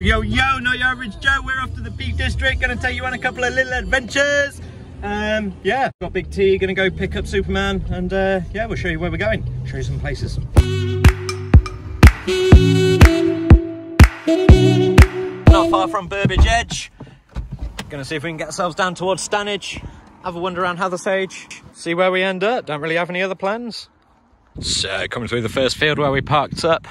Yo, yo, not your average Joe. We're off to the Peak District. Gonna take you on a couple of little adventures. Um, yeah, got Big T. Gonna go pick up Superman, and uh, yeah, we'll show you where we're going. Show you some places. Not far from Burbage Edge. Gonna see if we can get ourselves down towards Stanage. Have a wander around Hathersage. See where we end up. Don't really have any other plans. So coming through the first field where we parked up.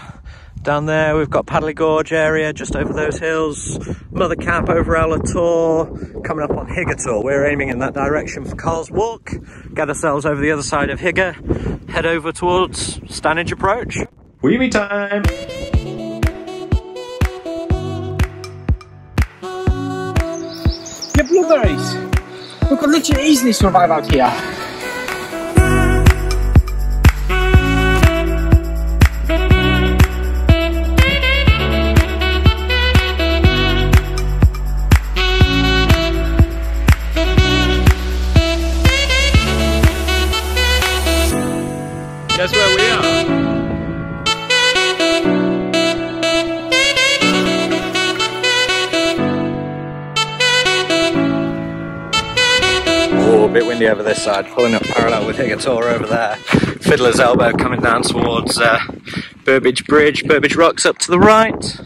Down there we've got Padley Gorge area just over those hills. Mother Cap over Alator. Coming up on Higger Tor. We're aiming in that direction for Carl's Wark. Get ourselves over the other side of Higger. Head over towards Stanage Approach. Weeby time! Yeah, blueberries. We could literally easily survive out here. Over this side, pulling up parallel with Higger Tor over there. Fiddler's Elbow coming down towards uh, Burbage Bridge. Burbage Rocks up to the right.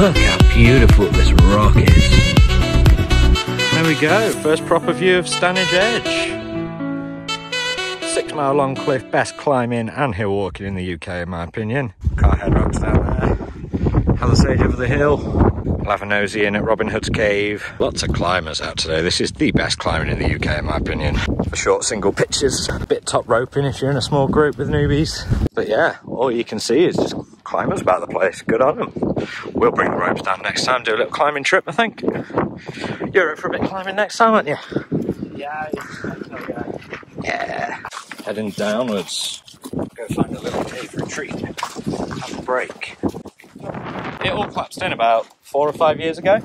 Look how beautiful this rock is. There we go, first proper view of Stanage Edge. Six mile long cliff, best climbing and hill walking in the UK in my opinion. Carhead Rocks down there. Hathersage over the hill. We'll have a nosy in at Robin Hood's Cave. Lots of climbers out today. This is the best climbing in the UK in my opinion. For short single pitches, a bit top roping if you're in a small group with newbies. But yeah, all you can see is just climbers about the place. Good on them. We'll bring the ropes down next time, do a little climbing trip I think. You're up for a bit of climbing next time, aren't you? Yeah, Yeah. Heading downwards. Go find a little cave retreat. Have a break. It all collapsed in about four or five years ago.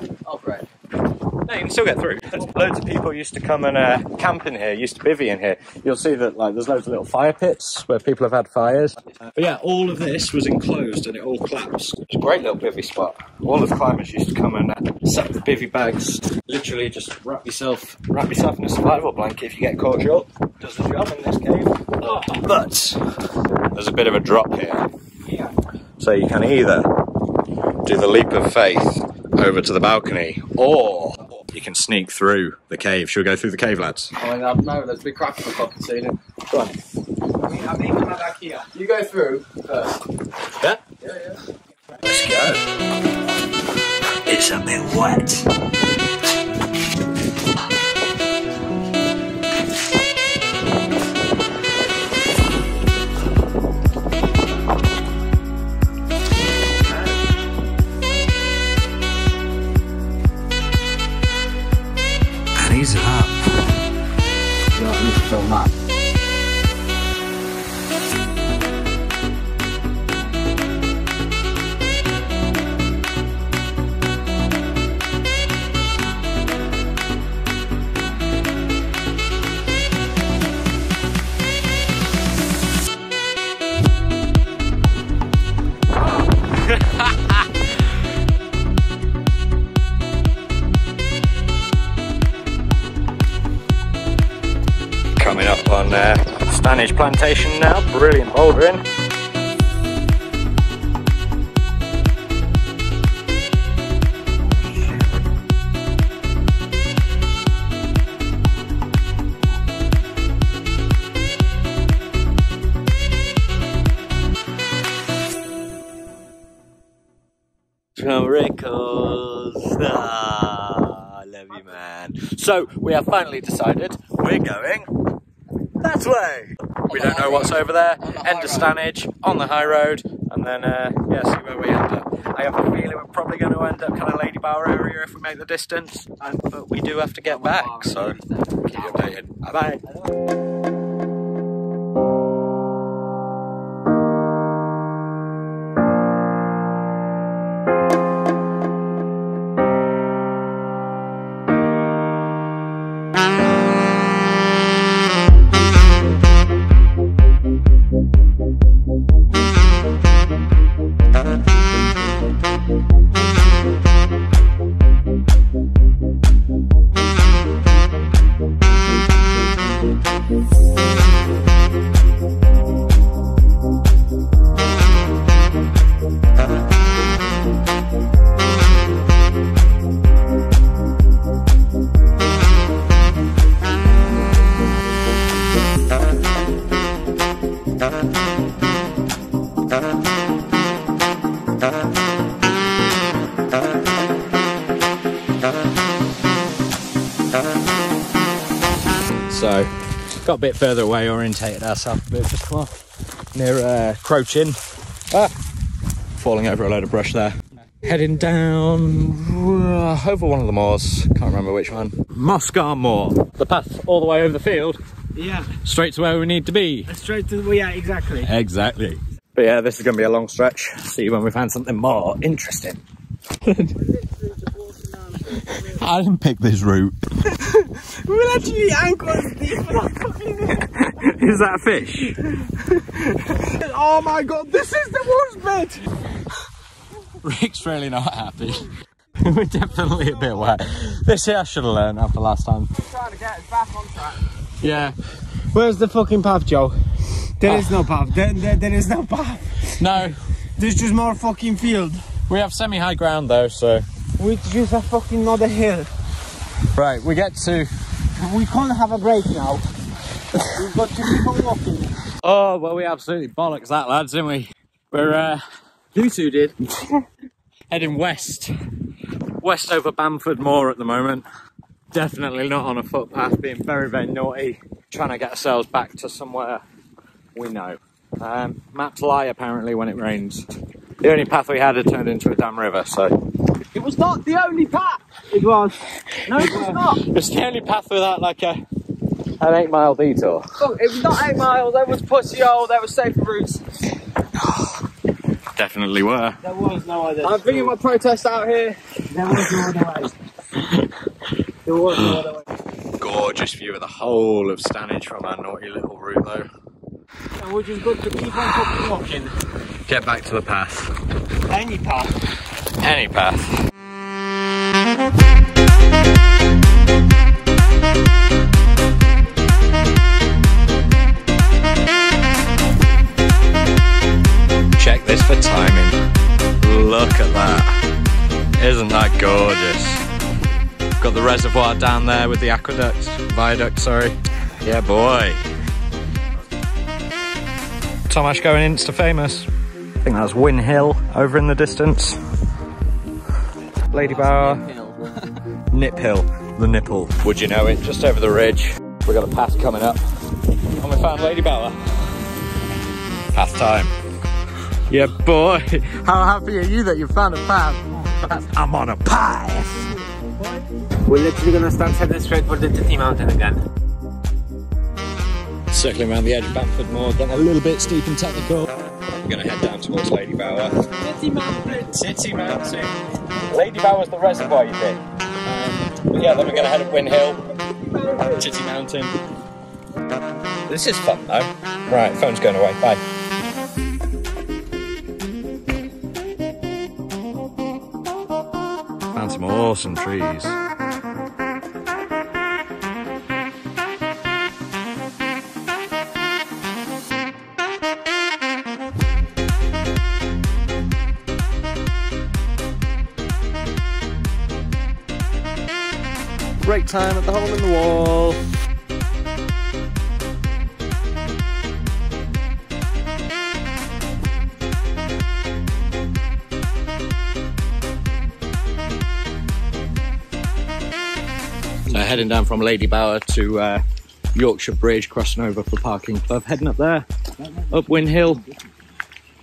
Oh, great. No, you can still get through. Loads of people used to come and uh, camp in here, used to bivvy in here. You'll see that like there's loads of little fire pits where people have had fires. But yeah, all of this was enclosed and it all collapsed. It's a great little bivvy spot. All of the climbers used to come and uh, set up the bivvy bags. Literally just wrap yourself, wrap yourself in a survival blanket if you get caught short. Does the job in this cave. But there's a bit of a drop here. Yeah. So you can either do the leap of faith over to the balcony, or you can sneak through the cave. Should we go through the cave, lads? Oh my god, no, there's a big crack in the fucking ceiling. Go on. I mean, I'm aiming back here. You go through first. Yeah? Yeah, yeah. Let's go. It's a bit wet. Uh, Plantation now. Brilliant bouldering. Come Pickles. Ah, I love you, man. So, we have finally decided we're going way. We don't know what's over there. End of Stanage, on the high road, and then, uh, yeah, see where we end up. I have a feeling we're probably going to end up kind of Ladybower area if we make the distance, and, but we do have to get back, so keep updated. Bye got a bit further away, orientated ourselves a bit, just come off near uh, Crow Chin. Ah, falling over a load of brush there. Heading down uh, over one of the moors, can't remember which one. Moscar Moor. The path all the way over the field, Yeah, straight to where we need to be. straight to the, well, yeah, exactly. Exactly. But yeah, this is going to be a long stretch. See you when we find something more interesting. I didn't pick this route. We'll actually ankles deep. Is that a fish? oh my god, this is the worst bit. Rick's really not happy. We're definitely a bit wet. This here I should have learned after last time. Trying to get us back on track. Yeah. Where's the fucking path, Joe? There ah. is no path. There, there, there is no path. No, There's just more fucking field. we have semi-high ground though, so. We just a fucking another hill. Right, we get to. We can't have a break now. We've got to keep on walking. Oh, well, we absolutely bollocks that, lads, didn't we? We're, uh. You two did. heading west. West over Bamford Moor at the moment. Definitely not on a footpath, being very, very naughty. Trying to get ourselves back to somewhere we know. Um, maps lie apparently when it rains. The only path we had had turned into a damn river, so It was not the only path. It was. No, it was not. it's the only path without like a an eight mile detour. Look, it was not eight miles. There was pussy hole. There was safer routes. Definitely were. There was no other. I'm bringing my protest out here. There was no other way. There was no other way. Gorgeous view of the whole of Stanage from our naughty little route though. And we're just going to keep on fucking walking. Get back to the path. Any path. Any path. Check this for timing. Look at that. Isn't that gorgeous? Got the reservoir down there with the aqueduct, viaduct, sorry. Yeah, boy. Tomash going Insta famous. I think that's Win Hill over in the distance. Ladybower. Nip Hill. The nipple. Would you know it? Just over the ridge. We got a path coming up. And we found Ladybower. Path time. Yeah, boy. How happy are you that you found a path? I'm on a path. We're literally gonna start heading straight for the Titty Mountain again. Circling around the edge of Bamford Moor, getting a little bit steep and technical. We're going to head down towards Ladybower. Titty Mountain. City Mountain. Ladybower's the reservoir, you think? Um, but yeah, then we're going to head up Win Hill, Titty Mountain. This is fun though. Right, phone's going away. Bye. Found some awesome trees. break time at the hole in the wall. So heading down from Ladybower to uh, Yorkshire Bridge, crossing over for Parkin Clough, heading up there, up Win Hill,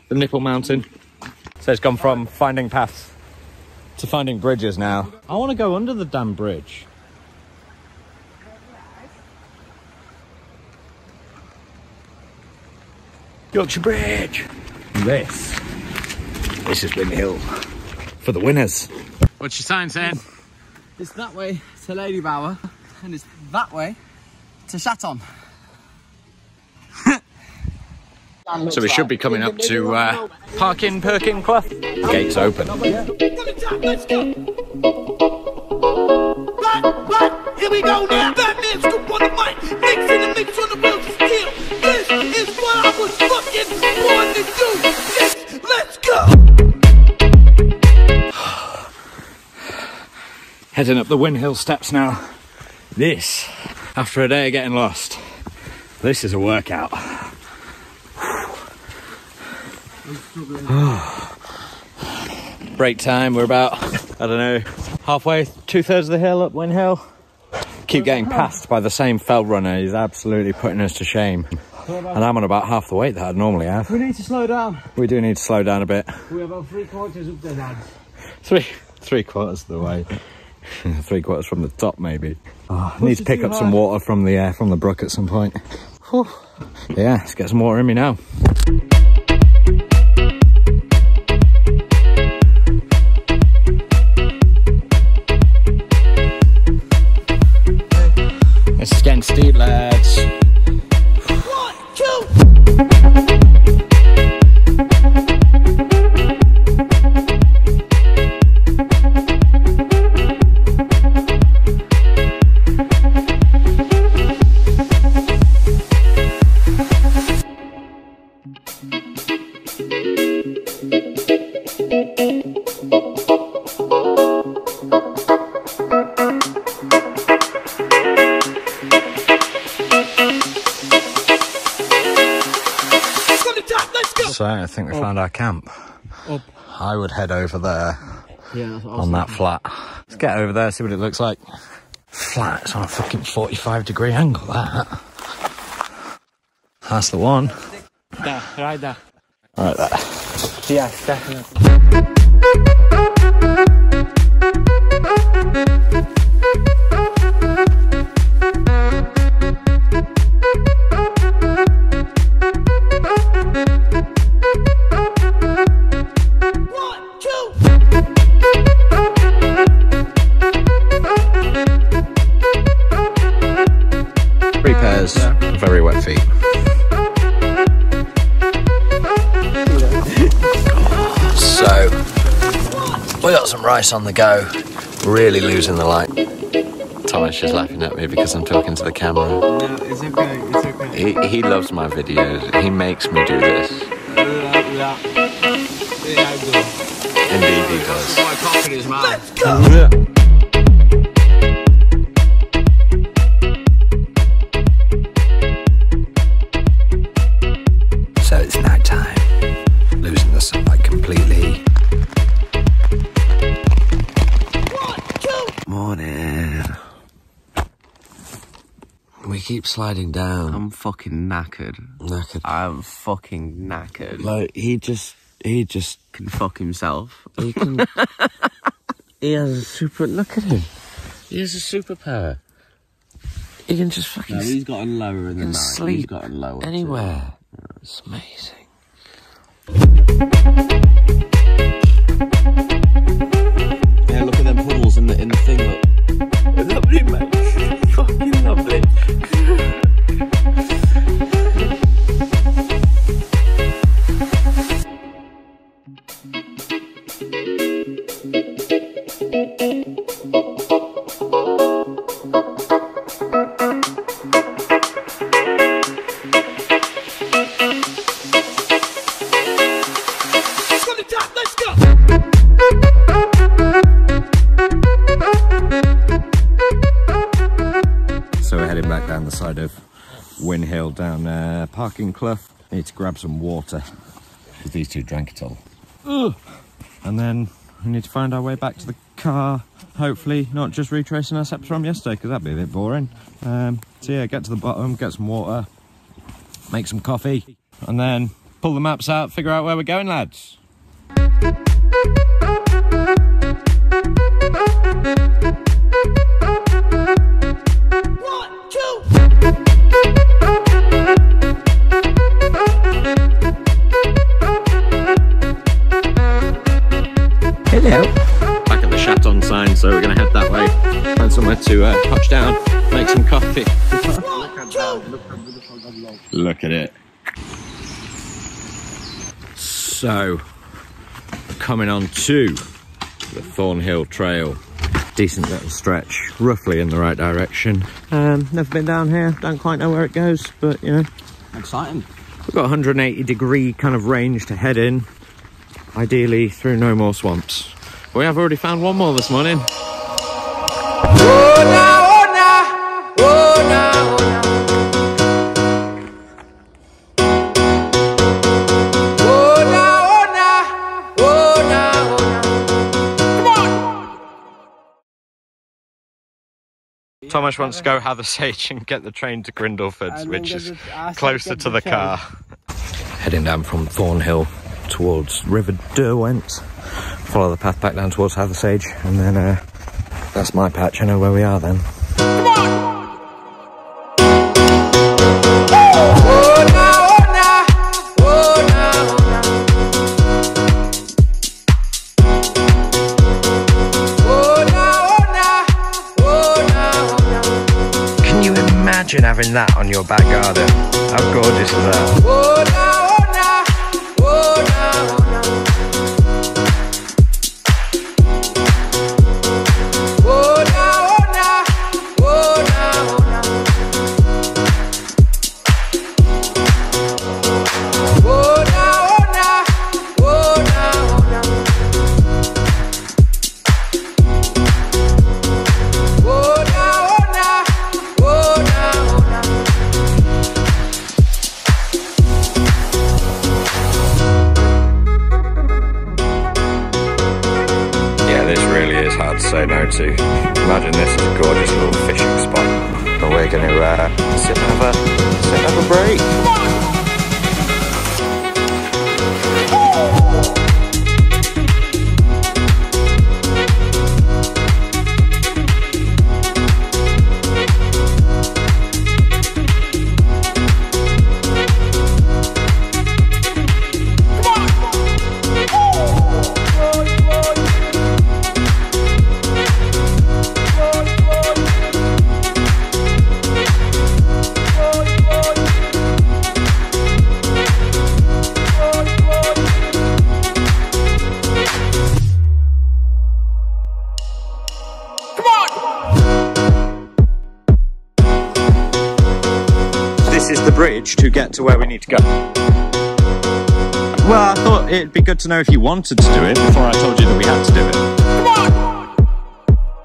the Nipple Mountain. So it's gone from finding paths to finding bridges now. I want to go under the damn bridge. Yorkshire Bridge. This, this is Win Hill for the winners. What's your sign saying? It's that way to Ladybower, and it's that way to Chaton. So we should be coming up to uh, Parkin Perkin Clough. Gates open. Let's go. What? What? Here we go now. Batman scoop on the mic. Mix in the mix on the wheels of steel. This is what I was fucking to do. Let's, go. Heading up the Win Hill steps now. This, after a day of getting lost, this is a workout. Break time, we're about, I don't know, halfway, two thirds of the hill up Win Hill. Keep getting passed by the same fell runner, he's absolutely putting us to shame. And I'm on about half the weight that I'd normally have. We need to slow down. We do need to slow down a bit. We're about three quarters up there, lads. Three, three quarters of the way. three quarters from the top, maybe. Oh, I need to pick up some water from the uh, from the brook at some point. Whew. Yeah, let's get some water in me now. Found our camp. Up. I would head over there Yeah, on that flat. Let's get over there, see what it looks like. Flat, it's on a fucking 45 degree angle, that. That's the one. There, right there. Right there. Yes, definitely. Rice on the go. Really losing the light. Thomas just laughing at me because I'm talking to the camera. No, it's okay, it's okay. He, he loves my videos. He makes me do this. Yeah, yeah. Yeah, I do. Indeed, he does. My cock in his mouth. Let's go. Keep sliding down. I'm fucking knackered. knackered. I'm fucking knackered. Like he just, he just, Can fuck himself. he can. he has a super. Look at him. He has a superpower. He can just fucking No, he's gotten lower in the night. He's sleep gotten lower. too. anywhere. It's amazing. Grab some water because these two drank it all. And then we need to find our way back to the car hopefully not just retracing our steps from yesterday because that'd be a bit boring. Um, so yeah, get to the bottom, get some water, make some coffee, and then pull the maps out, figure out where we're going, lads. To uh, touch down, make some coffee. Look at it. So, coming on to the Thornhill Trail. Decent little stretch, roughly in the right direction. Um, never been down here, don't quite know where it goes, but you know, Exciting. we've got 180 degree kind of range to head in. Ideally through no more swamps. We have already found one more this morning. Thomas wants to go Hathersage and get the train to Grindlefords, which is closer to the car. Heading down from Thornhill towards River Derwent. Follow the path back down towards Hathersage, and then uh, that's my patch. I know where we are then. Imagine having that on your back garden? How gorgeous is that? To where we need to go. Well, I thought it'd be good to know if you wanted to do it before I told you that we had to do it.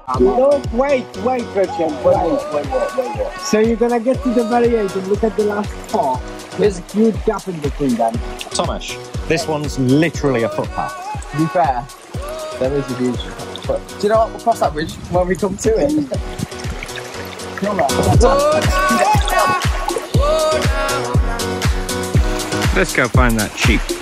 Um, no, wait, wait, Gretchen, wait, wait, wait, wait, wait, wait. So you're gonna get to the very edge and look at the last four. There's a huge gap in between them. Thomas, this one's literally a footpath. To be fair, there is a huge but Do you know what? We'll cross that bridge when we come to it. Come on. Let's go find that sheep.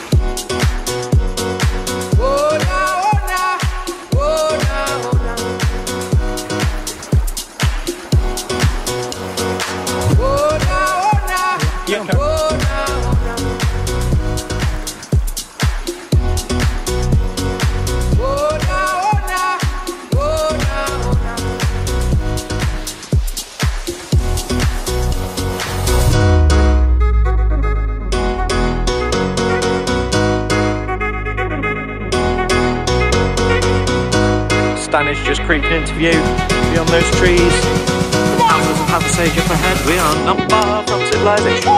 Stanage just creeping into view beyond those trees. Houses of Hathersage up ahead. We are not far from civilization.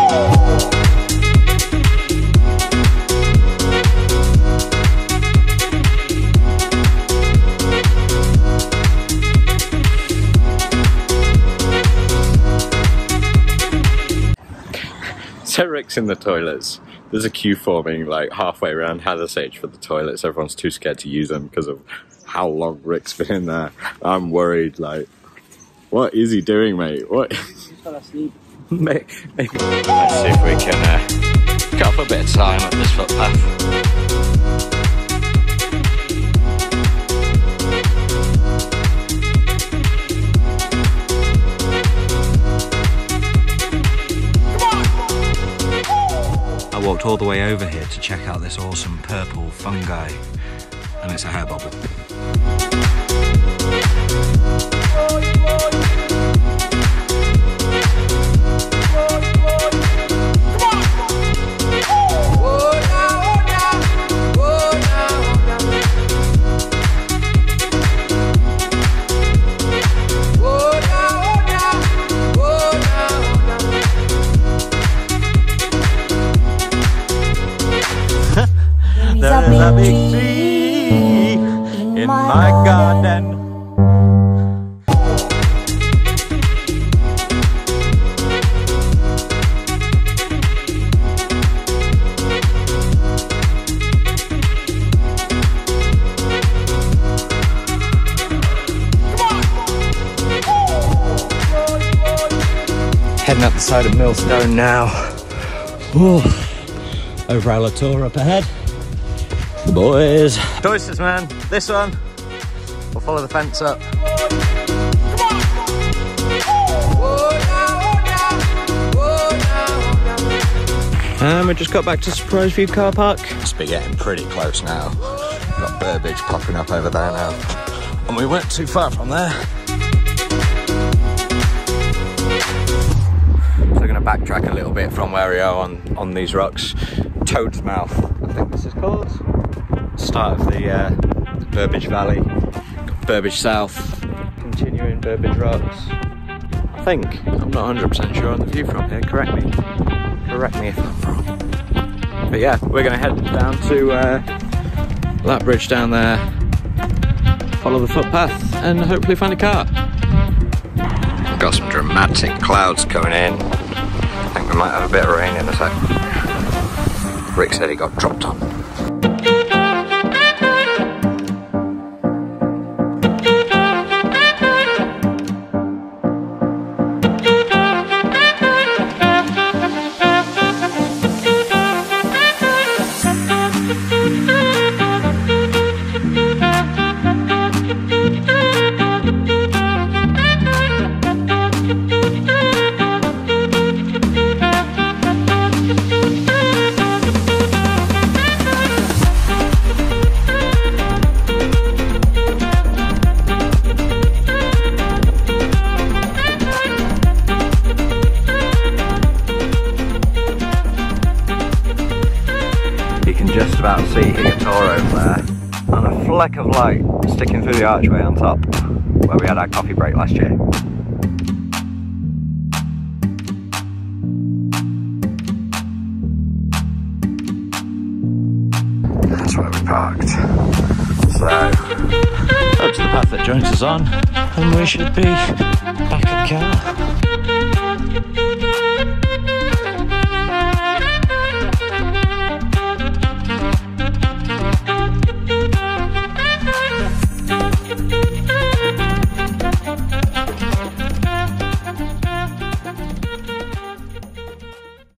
Rick's in the toilets. There's a queue forming like halfway around Hathersage for the toilets. Everyone's too scared to use them because of how long Rick's been in there. I'm worried. Like, what is he doing, mate? What? Maybe. Let's see if we can uh, cut off a bit of time at this footpath. I walked all the way over here to check out this awesome purple fungi, and it's a hair bubble. There is a big tree in my garden. Heading up the side of Millstone now. Ooh. Over Owler Tor up ahead. The boys. Choices, man. This one. We'll follow the fence up. And we just got back to Surprise View car park. Must be getting pretty close now. Got Burbage popping up over there now. And we weren't too far from there. So we're going to backtrack a little bit from where we are on, on these rocks. Toad's Mouth, I think this is called. Start of the, uh, Burbage Valley. Burbage South, continuing Burbage Rocks. I think, I'm not 100% sure on the view from here, correct me. Correct me if I'm wrong. But yeah, we're going to head down to uh, that bridge down there, follow the footpath, and hopefully find a car. Got some dramatic clouds coming in. I think we might have a bit of rain in a sec. Rick said he got dropped on. Just about see over there, and a fleck of light sticking through the archway on top, where we had our coffee break last year. That's where we parked. So, up to the path that joins us on, and we should be back the car.